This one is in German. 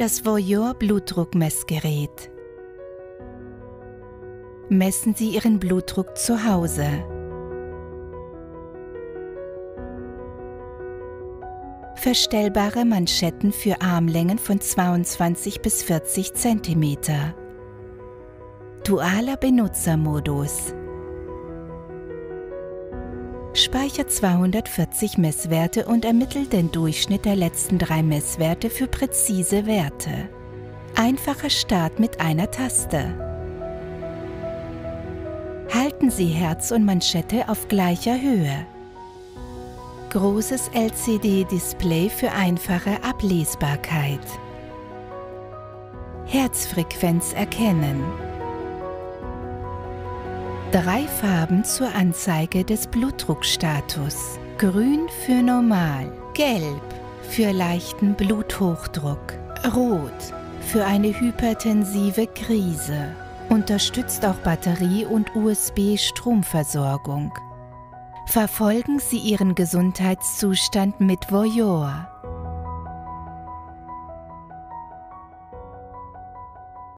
das Voyeur Blutdruckmessgerät. Messen Sie Ihren Blutdruck zu Hause. Verstellbare Manschetten für Armlängen von 22 bis 40 cm. Dualer Benutzermodus. Speichert 240 Messwerte und ermittelt den Durchschnitt der letzten drei Messwerte für präzise Werte. Einfacher Start mit einer Taste. Halten Sie Herz und Manschette auf gleicher Höhe. Großes LCD-Display für einfache Ablesbarkeit. Herzfrequenz erkennen. Drei Farben zur Anzeige des Blutdruckstatus. Grün für normal, gelb für leichten Bluthochdruck, rot für eine hypertensive Krise. Unterstützt auch Batterie- und USB-Stromversorgung. Verfolgen Sie Ihren Gesundheitszustand mit Voyeur.